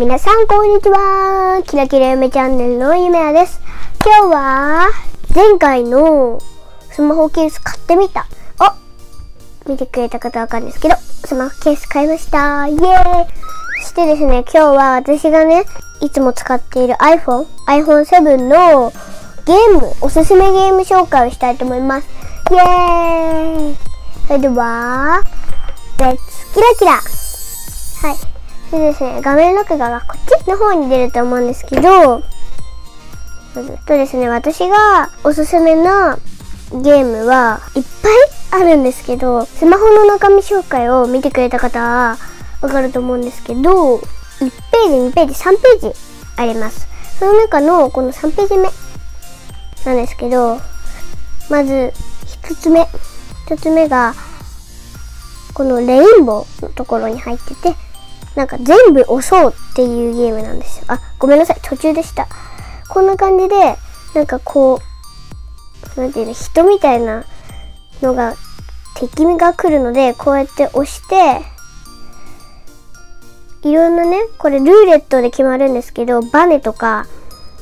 皆さんこんにちは。キラキラ夢チャンネルのゆめやです。今日は前回のスマホケース買ってみた。あ見てくれた方わかるんですけどスマホケース買いました。イエーイ。そしてですね今日は私がねいつも使っている iPhone iPhone7 のゲームおすすめゲーム紹介をしたいと思います。イエーイ。それではレッツキラキラ。はい。でですね、画面録画がこっちの方に出ると思うんですけど、とですね、私がおすすめなゲームはいっぱいあるんですけど、スマホの中身紹介を見てくれた方はわかると思うんですけど、1ページ、2ページ、3ページあります。その中のこの3ページ目なんですけど、まず1つ目。1つ目が、このレインボーのところに入ってて、なんか全部押そうっていうゲームなんですよ。あ、ごめんなさい。途中でした。こんな感じで、なんかこう、なんていうの、人みたいなのが、敵が来るので、こうやって押して、いろんなね、これルーレットで決まるんですけど、バネとか、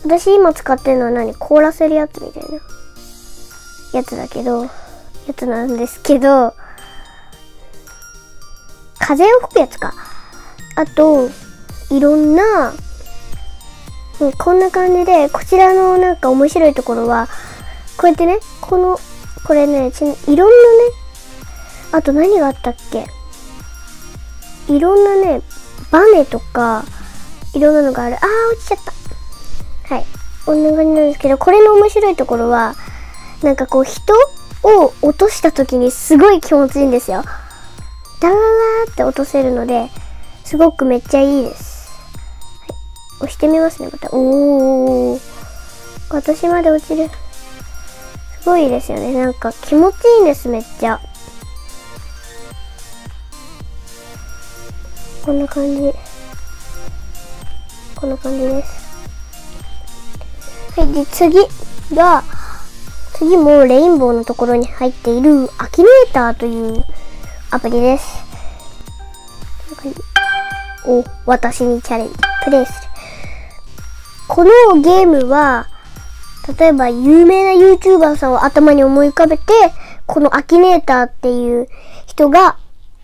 私今使ってるのは何？凍らせるやつみたいなやつだけど、やつなんですけど、風を吹くやつか。あと、いろんな、こんな感じで、こちらのなんか面白いところは、こうやってね、この、これね、ちいろんなね、あと何があったっけ？いろんなね、バネとか、いろんなのがある。あー、落ちちゃった。はい。こんな感じなんですけど、これの面白いところは、なんかこう人を落とした時にすごい気持ちいいんですよ。ダララーって落とせるので、すごくめっちゃいいです。はい。押してみますね、また。おー。私まで落ちる。すごいですよね。なんか気持ちいいんです、めっちゃ。こんな感じ。こんな感じです。はい、で、次が、次もレインボーのところに入っているアキネーターというアプリです。こんな感じ。を私にチャレンジ、プレイする。このゲームは、例えば有名な YouTuber さんを頭に思い浮かべて、このアキネーターっていう人が、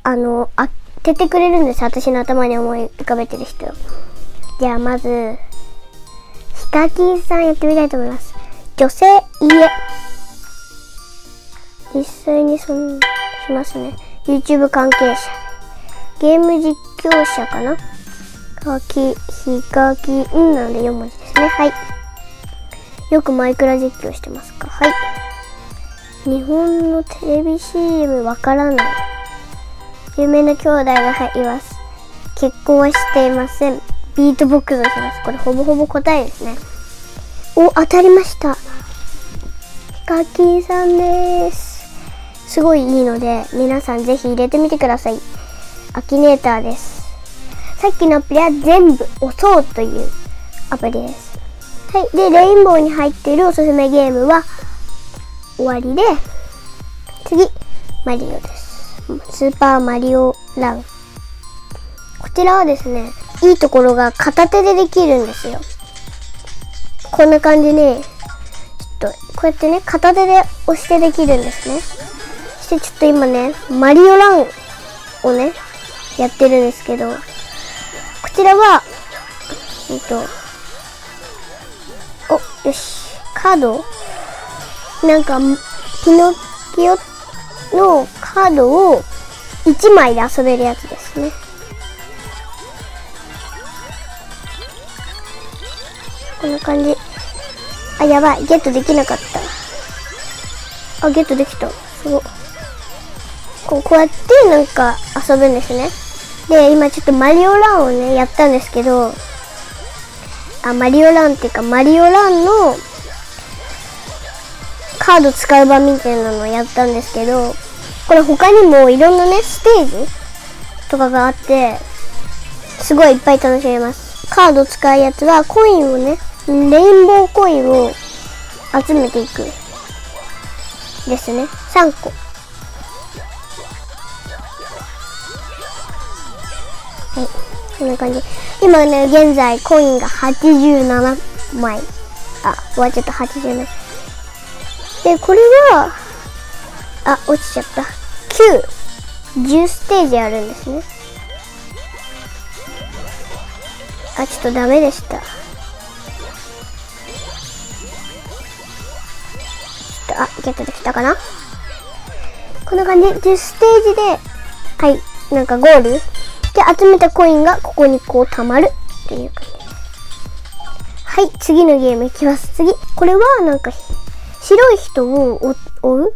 あの、当ててくれるんです。私の頭に思い浮かべてる人。じゃあまず、ヒカキンさんやってみたいと思います。女性、家。実際にそん、しますね。YouTube 関係者。ゲーム実況者かな？かき、ひかき、んなので4文字ですね。はい。よくマイクラ実況してますか？はい。日本のテレビ CM わからない。有名な兄弟がいます。結婚はしていません。ビートボックスをします。これほぼほぼ答えですね。お、当たりました。ヒカキンさんです。すごいいいので、皆さんぜひ入れてみてください。アキネーターです。さっきのアプリは全部押そうというアプリです。はい。で、レインボーに入っているおすすめゲームは終わりで、次、マリオです。スーパーマリオラン。こちらはですね、いいところが片手でできるんですよ。こんな感じに、ちょっと、こうやってね、片手で押してできるんですね。そしてちょっと今ね、マリオランをね、やってるんですけど、こちらは、えっと、お、よし、カード？なんか、ピノキオのカードを1枚で遊べるやつですね。こんな感じ。あ、やばい。ゲットできなかった。あ、ゲットできた。すごこうこうやってなんか遊ぶんですね。で、今ちょっとマリオランをね、やったんですけど、あ、マリオランっていうか、マリオランのカード使う版みたいなのをやったんですけど、これ他にもいろんなね、ステージとかがあって、すごいいっぱい楽しめます。カード使うやつはコインをね、レインボーコインを集めていく。ですね。3個。はいこんな感じ。今ね、現在コインが87枚。あ、終わっちゃった、87。で、これは、あ、落ちちゃった。9、10ステージあるんですね。あ、ちょっとダメでした。あ、ゲットできたかなこんな感じ。10ステージで、はい、なんかゴールで集めたコインがここにこう溜まるっていう感じです。はい、次のゲームいきます。次。これはなんか、白い人を追う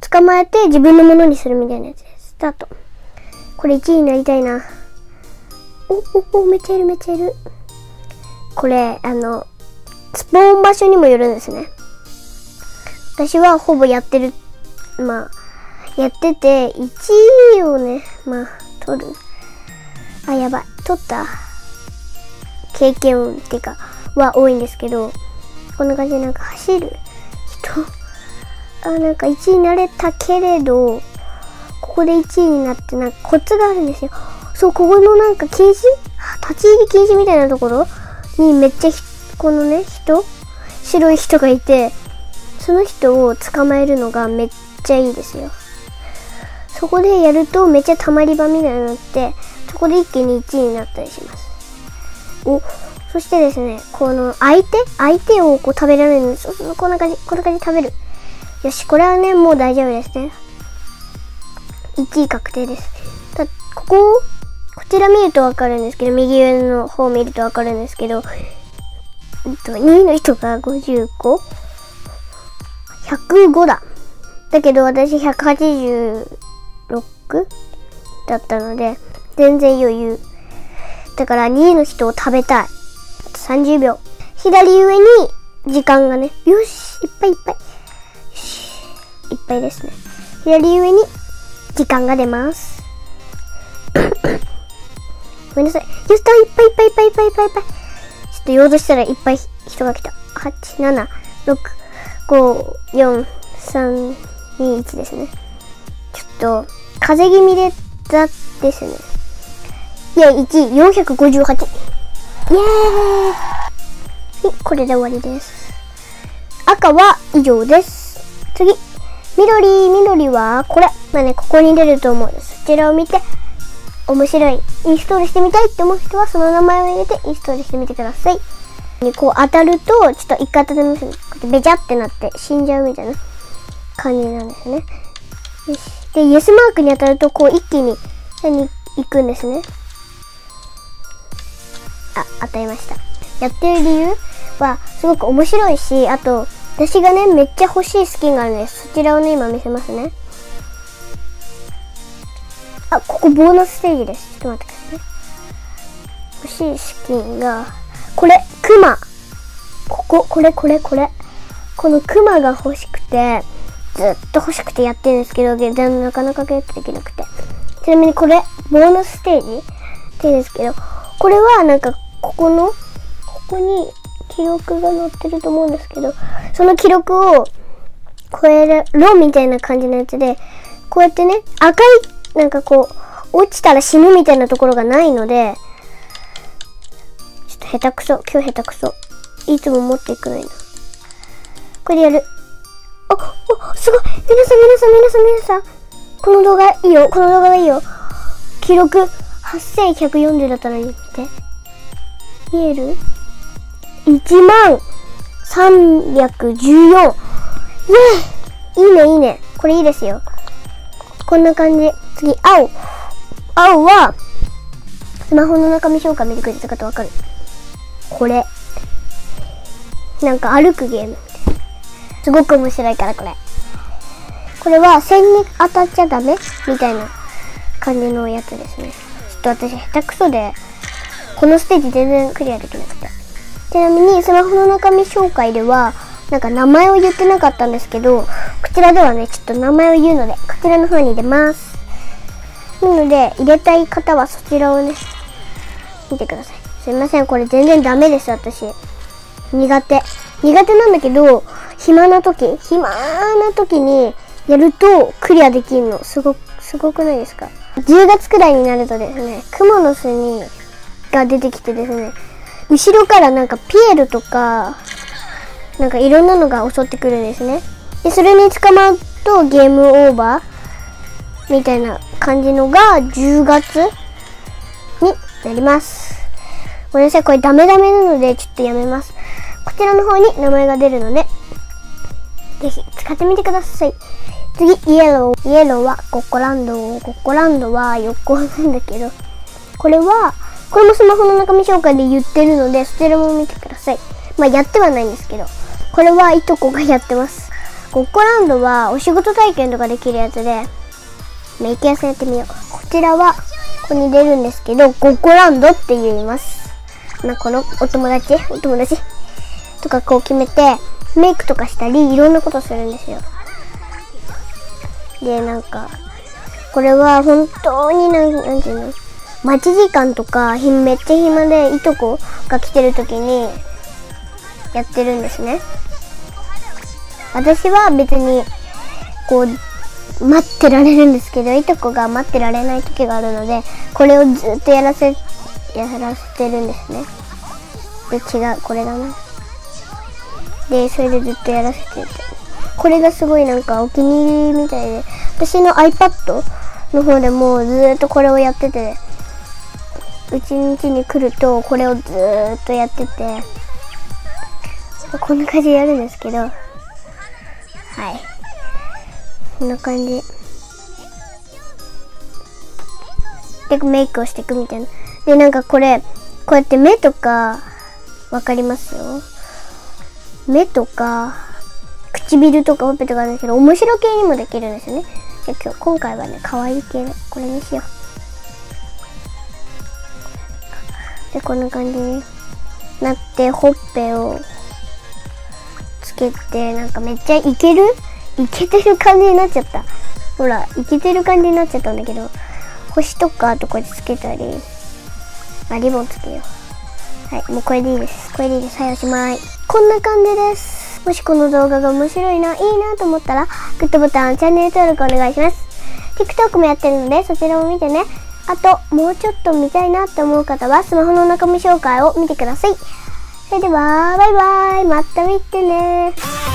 捕まえて自分のものにするみたいなやつです。スタート。これ1位になりたいな。お、お、お、めっちゃいるめっちゃいる。これ、あの、スポーン場所にもよるんですね。私はほぼやってる、まあ、やってて、1位をね、まあ、取る。あ、やばい。取った経験っていうか、は多いんですけど、こんな感じでなんか走る人、あ、なんか1位になれたけれど、ここで1位になってなんかコツがあるんですよ。そう、ここのなんか禁止立ち入り禁止みたいなところ？にめっちゃこのね、人？白い人がいて、その人を捕まえるのがめっちゃいいですよ。そこでやるとめっちゃたまり場みたいになって、そこで一気に1位になったりします。お、そしてですね、この相手相手をこう食べられるんです。こんな感じ、こんな感じで食べる。よし、これはね、もう大丈夫ですね。1位確定です。だここ、こちら見るとわかるんですけど、右上の方見るとわかるんですけど、えっと、2位の人が 55?105 だ。だけど私186だったので、全然余裕。だから2位の人を食べたい。あと30秒。左上に時間がね。よし、いっぱいいっぱい。よし、いっぱいですね。左上に時間が出ます。ごめんなさい。よし、いっぱいいっぱいいっぱいいっぱいいっぱいい。ちょっと用としたらいっぱい人が来た。8、7、6、5、4、3、2、1ですね。ちょっと、風邪気味でザですね。いや、1位、458。イエーイはい、これで終わりです。赤は以上です。次。緑、緑はこれ。まあね、ここに出ると思うそちらを見て、面白い、インストールしてみたいって思う人は、その名前を入れてインストールしてみてください。で、こう当たると、ちょっと一回当たりますね。こうやってべちゃってなって死んじゃうみたいな感じなんですね。よし。で、イエスマークに当たると、こう一気に、に行くんですね。あ、当たりました。やってる理由は、すごく面白いし、あと、私がね、めっちゃ欲しいスキンがあるんです。そちらをね、今見せますね。あ、ここボーナスステージです。ちょっと待ってくださいね。欲しいスキンが、これ、クマ。ここ、これ、これ、これ。このクマが欲しくて、ずっと欲しくてやってるんですけど、全然なかなかゲットできなくて。ちなみにこれ、ボーナスステージって言うんですけど、これはなんか、ここの、ここに記録が載ってると思うんですけど、その記録を超える、ロみたいな感じのやつで、こうやってね、赤い、なんかこう、落ちたら死ぬみたいなところがないので、ちょっと下手くそ。今日下手くそ。いつも持っていくのにな。これでやる。お、お、すごい皆さん皆さん皆さん皆さんこの動画いいよこの動画がいいよ記録8140だったのに見て。見える ?1 万314。イェイいいねいいね。これいいですよ。こんな感じ。次、青。青は、スマホの中身紹介見てくれた方わかるこれ。なんか歩くゲーム。すごく面白いからこれ。これは線に当たっちゃダメ？みたいな感じのやつですね。ちょっと私下手くそで、このステージ全然クリアできなくて。ちなみにスマホの中身紹介では、なんか名前を言ってなかったんですけど、こちらではね、ちょっと名前を言うので、こちらの方に出ます。なので、入れたい方はそちらをね、見てください。すいません、これ全然ダメです、私。苦手。苦手なんだけど、暇な時、暇な時にやるとクリアできるの。すご、すごくないですか ?10 月くらいになるとですね、クモの巣にが出てきてですね、後ろからなんかピエールとか、なんかいろんなのが襲ってくるんですね。で、それに捕まるとゲームオーバーみたいな感じのが10月になります。ごめんなさい、これダメダメなのでちょっとやめます。こちらの方に名前が出るので、ぜひ使ってみてください。次、イエロー。イエローはコッコランド。コッコランドは横なんだけど、これは、これもスマホの中身紹介で言ってるので、そちらも見てください。まあ、やってはないんですけど、これはいとこがやってます。コッコランドはお仕事体験とかできるやつで、メイク屋さんやってみよう。こちらは、ここに出るんですけど、ゴッコランドって言います。まあ、このお友達、お友達とかこう決めて、メイクとかしたり、いろんなことするんですよ。で、なんか、これは本当になん、なんていうの？待ち時間とか、めっちゃ暇でいとこが来てる時にやってるんですね。私は別に、こう、待ってられるんですけど、いとこが待ってられない時があるので、これをずっとやらせ、やらせてるんですね。で、違う、これだな。で、それでずっとやらせてて。これがすごいなんかお気に入りみたいで、私の iPad の方でもうずっとこれをやってて、うちん家に来るとこれをずっとやってて、こんな感じでやるんですけど、はい。こんな感じ。で、メイクをしていくみたいな。で、なんかこれ、こうやって目とか、わかりますよ？目とか、唇とかほっぺとかあるんですけど、面白系にもできるんですよね。じゃ今日、今回はね、可愛い系、これにしよう。で、こんな感じになって、ほっぺをつけて、なんかめっちゃいける？いけてる感じになっちゃった。ほら、いけてる感じになっちゃったんだけど、星とかあとこうやってつけたり、あ、リボンつけよう。はい、もうこれでいいです。これでいいです。はい、おしまい。こんな感じです。もしこの動画が面白いな、いいなと思ったら、グッドボタン、チャンネル登録お願いします。TikTok もやってるので、そちらも見てね。あと、もうちょっと見たいなって思う方は、スマホの中身紹介を見てください。それでは、バイバイ。また見てね。